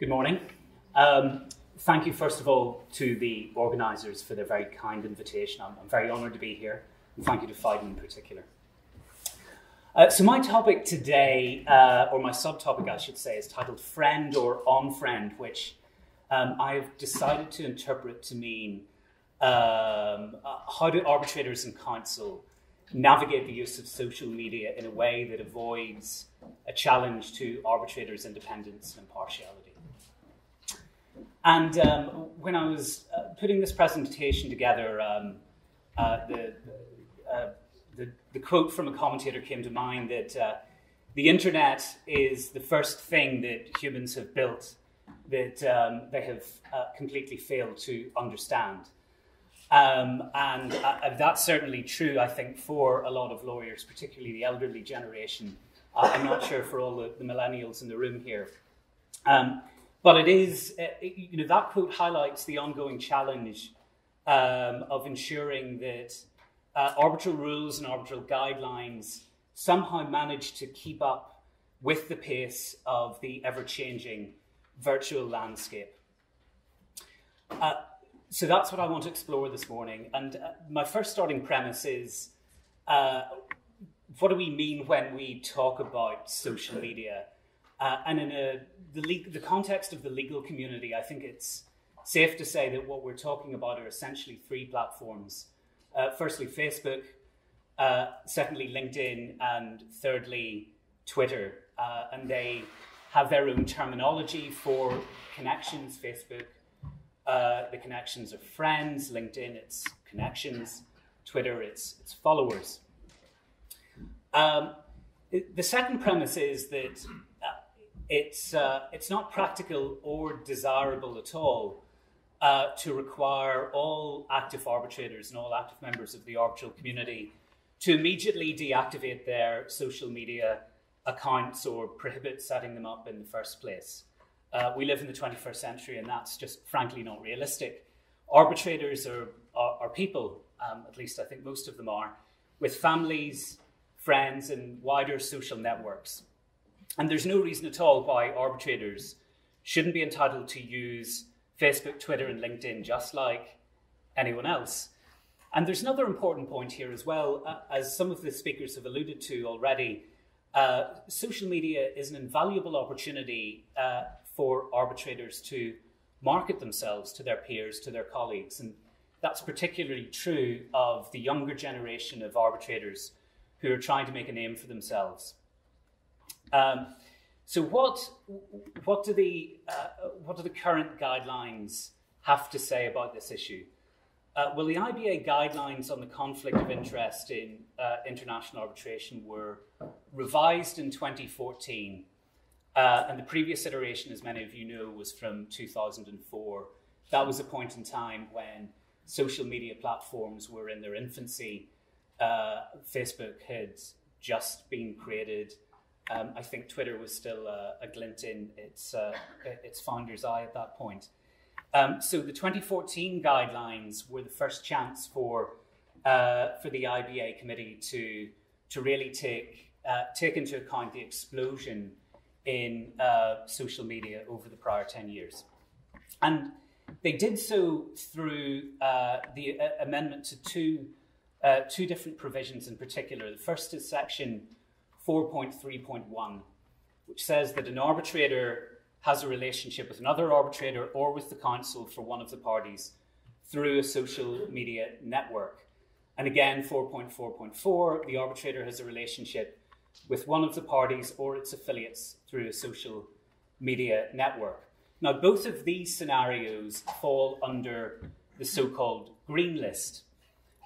Good morning. Um, thank you, first of all, to the organisers for their very kind invitation. I'm, I'm very honoured to be here, and thank you to Phaidon in particular. Uh, so, my topic today, uh, or my subtopic, I should say, is titled Friend or Unfriend, which um, I've decided to interpret to mean um, uh, how do arbitrators and counsel navigate the use of social media in a way that avoids a challenge to arbitrators' independence and impartiality. And um, when I was uh, putting this presentation together, um, uh, the, uh, the, the, quote from a commentator came to mind that uh, the internet is the first thing that humans have built that um, they have uh, completely failed to understand. Um, and uh, that's certainly true, I think, for a lot of lawyers, particularly the elderly generation. I'm not sure for all the, the millennials in the room here. Um, but it is, uh, you know, that quote highlights the ongoing challenge um, of ensuring that uh, arbitral rules and arbitral guidelines somehow manage to keep up with the pace of the ever changing virtual landscape. Uh, so that's what I want to explore this morning. And uh, my first starting premise is uh, what do we mean when we talk about social media? Uh, and in a, the, le- the context of the legal community, I think it's safe to say that what we're talking about are essentially three platforms. Uh, firstly, Facebook, uh, secondly, LinkedIn, and thirdly, Twitter. Uh, and they have their own terminology for connections. Facebook, uh, the connections of friends. LinkedIn, it's connections. Twitter, it's, it's followers. Um, the second premise is that it's, uh, it's not practical or desirable at all uh, to require all active arbitrators and all active members of the arbitral community to immediately deactivate their social media accounts or prohibit setting them up in the first place. Uh, we live in the 21st century, and that's just frankly not realistic. Arbitrators are, are, are people, um, at least I think most of them are, with families, friends, and wider social networks. And there's no reason at all why arbitrators shouldn't be entitled to use Facebook, Twitter, and LinkedIn just like anyone else. And there's another important point here as well, uh, as some of the speakers have alluded to already. Uh, social media is an invaluable opportunity uh, for arbitrators to market themselves to their peers, to their colleagues. And that's particularly true of the younger generation of arbitrators who are trying to make a name for themselves. Um, so, what what do the uh, what do the current guidelines have to say about this issue? Uh, well, the IBA guidelines on the conflict of interest in uh, international arbitration were revised in 2014, uh, and the previous iteration, as many of you know, was from 2004. That was a point in time when social media platforms were in their infancy. Uh, Facebook had just been created. Um, I think Twitter was still uh, a glint in its, uh, its founder's eye at that point. Um, so the 2014 guidelines were the first chance for, uh, for the IBA committee to, to really take, uh, take into account the explosion in uh, social media over the prior 10 years. And they did so through uh, the amendment to two, two different provisions in particular. The first is section 4.3.1, which says that an arbitrator has a relationship with another arbitrator or with the counsel for one of the parties through a social media network. And again, 4.4.4, the arbitrator has a relationship with one of the parties or its affiliates through a social media network. Now, both of these scenarios fall under the so called green list,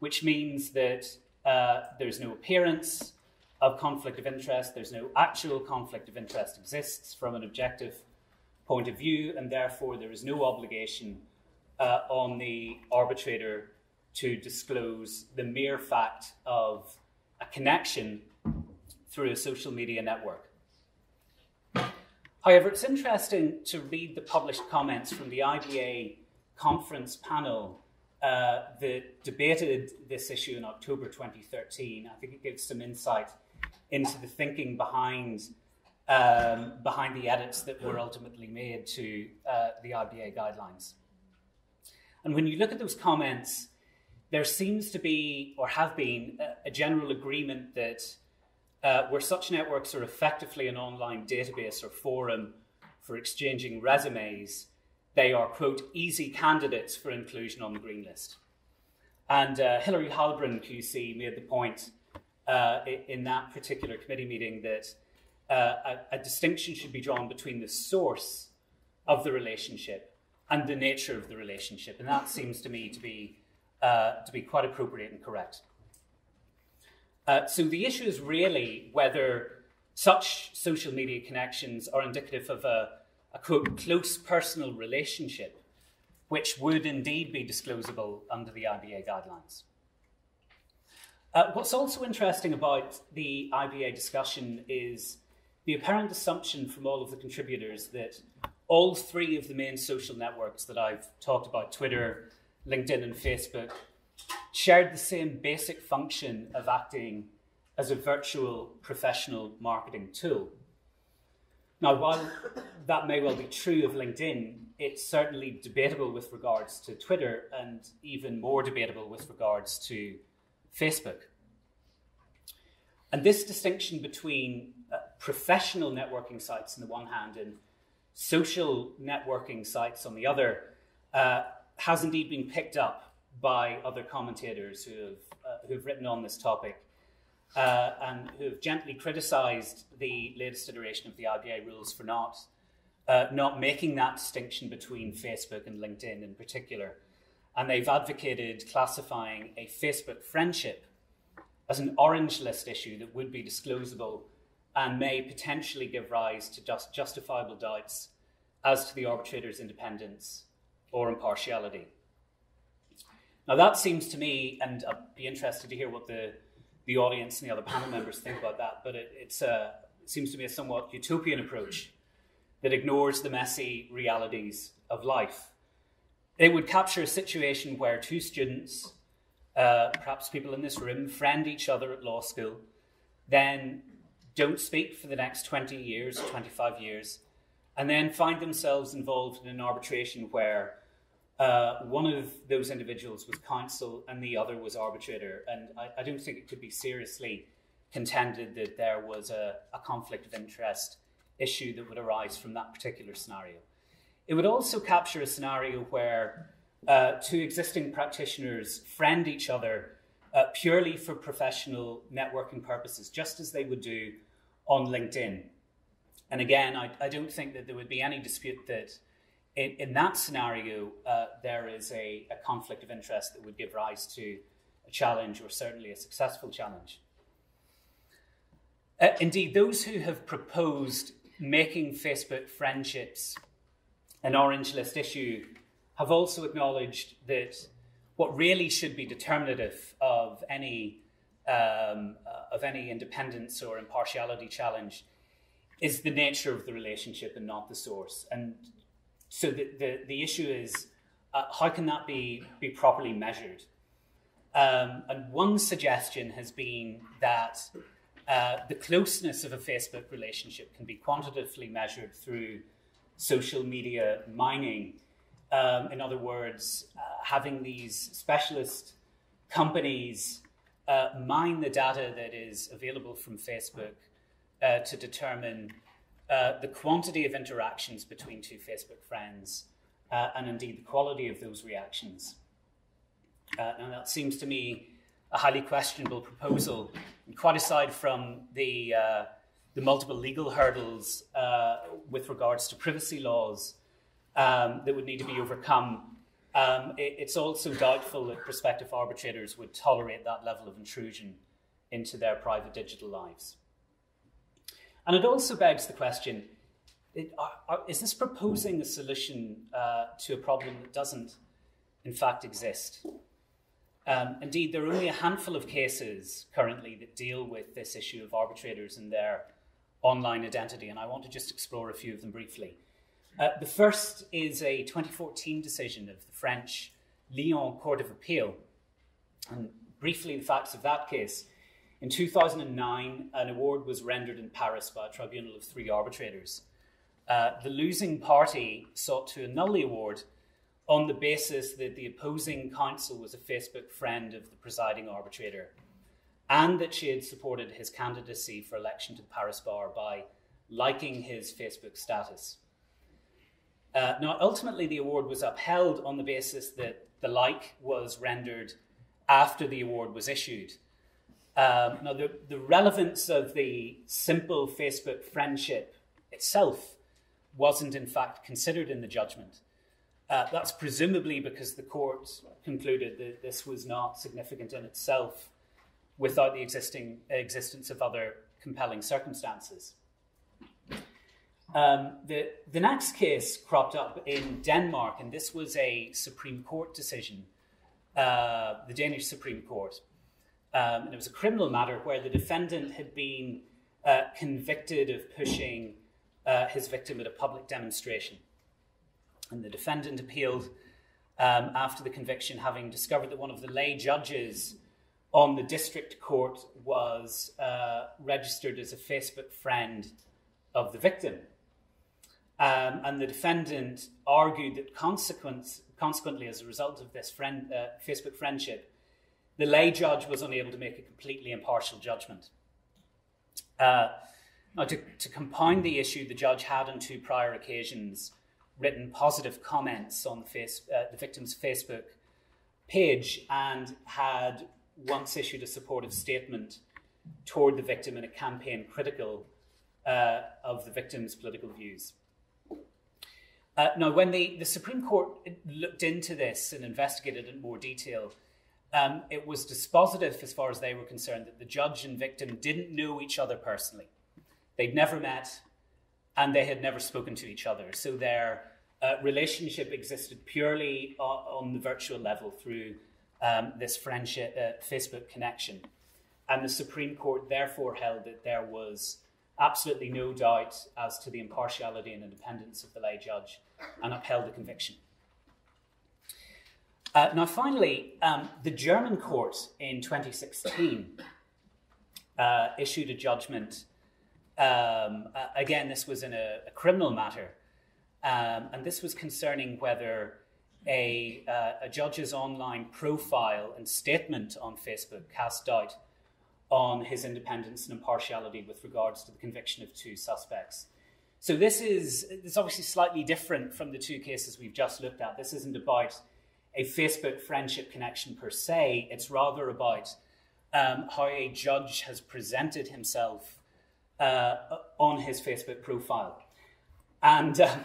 which means that uh, there's no appearance, of conflict of interest. There's no actual conflict of interest exists from an objective point of view, and therefore there is no obligation uh, on the arbitrator to disclose the mere fact of a connection through a social media network. However, it's interesting to read the published comments from the IBA conference panel uh, that debated this issue in October 2013. I think it gives some insight into the thinking behind um, behind the edits that were ultimately made to uh, the IBA guidelines. And when you look at those comments, there seems to be, or have been, a, a general agreement that uh, where such networks are effectively an online database or forum for exchanging resumes, they are, quote, easy candidates for inclusion on the green list. And uh, Hilary Heilbron, QC, made the point uh, in that particular committee meeting that uh, a, a, distinction should be drawn between the source of the relationship and the nature of the relationship. And that seems to me to be, uh, to be quite appropriate and correct. Uh, so the issue is really whether such social media connections are indicative of a, a quote, close personal relationship, which would indeed be disclosable under the IBA guidelines. Uh, what's also interesting about the IBA discussion is the apparent assumption from all of the contributors that all three of the main social networks that I've talked about Twitter, LinkedIn, and Facebook shared the same basic function of acting as a virtual professional marketing tool. Now, while that may well be true of LinkedIn, it's certainly debatable with regards to Twitter and even more debatable with regards to Facebook. And this distinction between uh, professional networking sites on the one hand and social networking sites on the other uh, has indeed been picked up by other commentators who have, uh, who have written on this topic uh, and who have gently criticised the latest iteration of the IBA rules for not, uh, not making that distinction between Facebook and LinkedIn in particular. And they've advocated classifying a Facebook friendship as an orange list issue that would be disclosable and may potentially give rise to just justifiable doubts as to the arbitrator's independence or impartiality. Now, that seems to me, and I'd be interested to hear what the, the audience and the other panel members think about that, but it, it's a, it seems to me a somewhat utopian approach that ignores the messy realities of life. It would capture a situation where two students, uh, perhaps people in this room, friend each other at law school, then don't speak for the next 20 years, 25 years, and then find themselves involved in an arbitration where uh, one of those individuals was counsel and the other was arbitrator. And I, I don't think it could be seriously contended that there was a, a, conflict of interest issue that would arise from that particular scenario. It would also capture a scenario where uh, two existing practitioners friend each other uh, purely for professional networking purposes, just as they would do on LinkedIn. And again, I, I don't think that there would be any dispute that in, in that scenario, uh, there is a, a, conflict of interest that would give rise to a challenge or certainly a successful challenge. Uh, indeed, those who have proposed making Facebook friendships an orange list issue have also acknowledged that what really should be determinative of any um, of any independence or impartiality challenge is the nature of the relationship and not the source. And so the, the, the issue is uh, how can that be, be properly measured? Um, and one suggestion has been that uh, the closeness of a Facebook relationship can be quantitatively measured through social media mining. Um, in other words, uh, having these specialist companies uh, mine the data that is available from Facebook uh, to determine uh, the quantity of interactions between two Facebook friends uh, and indeed the quality of those reactions. Uh, now, that seems to me a highly questionable proposal, quite aside from the, the multiple legal hurdles with regards to privacy laws um, that would need to be overcome um, it, it's also doubtful that prospective arbitrators would tolerate that level of intrusion into their private digital lives. And it also begs the question it, are, are, is this proposing a solution uh, to a problem that doesn't, in fact, exist? Um, indeed, there are only a handful of cases currently that deal with this issue of arbitrators and their online identity, and I want to just explore a few of them briefly. Uh, the first is a 2014 decision of the French Lyon Court of Appeal. And briefly, the facts of that case. In 2009, an award was rendered in Paris by a tribunal of three arbitrators. Uh, the losing party sought to annul the award on the basis that the opposing counsel was a Facebook friend of the presiding arbitrator and that she had supported his candidacy for election to the Paris bar by liking his Facebook status. Uh, now, ultimately, the award was upheld on the basis that the like was rendered after the award was issued. Um, now, the, the relevance of the simple Facebook friendship itself wasn't, in fact, considered in the judgment. Uh, that's presumably because the court concluded that this was not significant in itself without the existing existence of other compelling circumstances. Um, the, the next case cropped up in Denmark, and this was a Supreme Court decision, uh, the Danish Supreme Court. Um, and it was a criminal matter where the defendant had been uh, convicted of pushing uh, his victim at a public demonstration. And the defendant appealed um, after the conviction, having discovered that one of the lay judges on the district court was uh, registered as a Facebook friend of the victim. Um, and the defendant argued that consequently, as a result of this friend, uh, Facebook friendship, the lay judge was unable to make a completely impartial judgment. Uh, now, to, to, compound the issue, the judge had on two prior occasions written positive comments on the, face, uh, the victim's Facebook page and had once issued a supportive statement toward the victim in a campaign critical uh, of the victim's political views. Uh, now, when the, the Supreme Court looked into this and investigated it in more detail, um, it was dispositive as far as they were concerned that the judge and victim didn't know each other personally. They'd never met and they had never spoken to each other. So their uh, relationship existed purely on, on, the virtual level through um, this friendship, uh, Facebook connection. And the Supreme Court therefore held that there was absolutely no doubt as to the impartiality and independence of the lay judge and upheld the conviction. Uh, now, finally, um, the German court in 2016 uh, issued a judgment. Um, uh, again, this was in a, a criminal matter, um, and this was concerning whether a, uh, a, judge's online profile and statement on Facebook cast doubt on his independence and impartiality with regards to the conviction of two suspects. So this is, it's obviously slightly different from the two cases we've just looked at. This isn't about a Facebook friendship connection per se. It's rather about um, how a judge has presented himself uh, on his Facebook profile. And uh,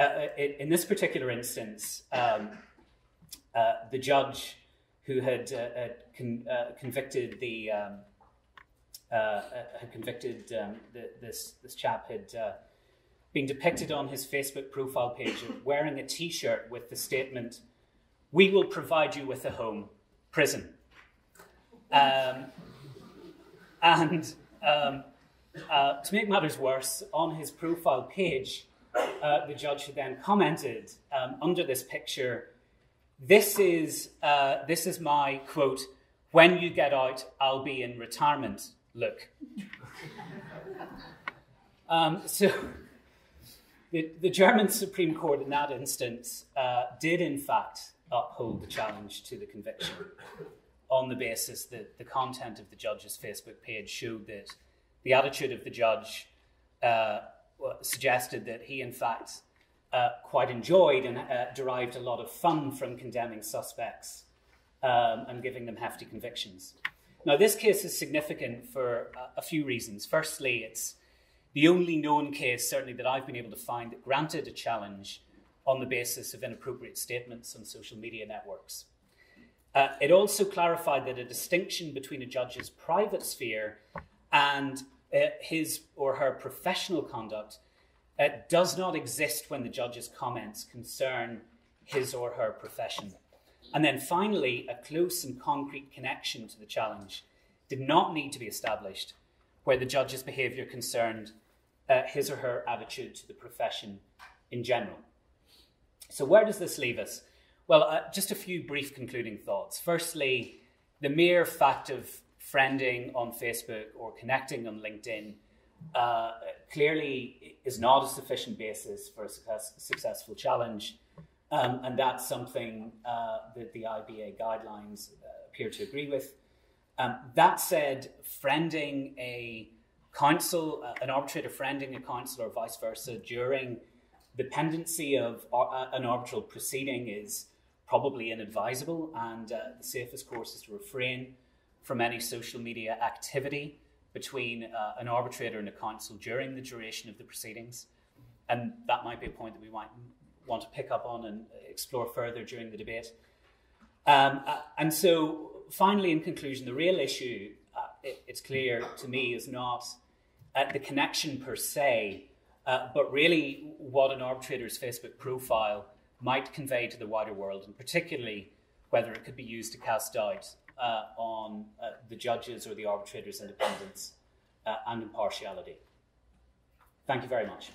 uh, in this particular instance, um, uh, the judge who had uh, con- uh, convicted the um, had convicted um, the, this this chap had been depicted on his Facebook profile page wearing a t shirt with the statement, We will provide you with a home, prison. Um, and um, uh, to make matters worse, on his profile page, uh, the judge had then commented um, under this picture, this is, uh, this is my quote, when you get out, I'll be in retirement look. Um, so the, the German Supreme Court in that instance uh, did, in fact, uphold the challenge to the conviction on the basis that the content of the judge's Facebook page showed that the attitude of the judge uh, suggested that he, in fact, uh, quite enjoyed and uh, derived a lot of fun from condemning suspects um, and giving them hefty convictions. Now, this case is significant for a few reasons. Firstly, it's the only known case, certainly that I've been able to find, that granted a challenge on the basis of inappropriate statements on social media networks. Uh, it also clarified that a distinction between a judge's private sphere and uh, his or her professional conduct uh, does not exist when the judge's comments concern his or her profession. And then finally, a close and concrete connection to the challenge did not need to be established where the judge's behaviour concerned uh, his or her attitude to the profession in general. So, where does this leave us? Well, uh, just a few brief concluding thoughts. Firstly, the mere fact of friending on Facebook or connecting on LinkedIn uh, clearly is not a sufficient basis for a success, successful challenge. Um, and that's something uh, that the IBA guidelines uh, appear to agree with. Um, that said, friending a counsel, uh, an arbitrator friending a counsel or vice versa during the pendency of uh, an arbitral proceeding is probably inadvisable, and uh, the safest course is to refrain from any social media activity between uh, an arbitrator and a counsel during the duration of the proceedings. And that might be a point that we might want to pick up on and explore further during the debate. Um, uh, and so, finally, in conclusion, the real issue, uh, it, it's clear to me, is not uh, the connection per se, uh, but really what an arbitrator's Facebook profile might convey to the wider world, and particularly whether it could be used to cast doubt uh, on uh, the judges or the arbitrators' independence uh, and impartiality. Thank you very much.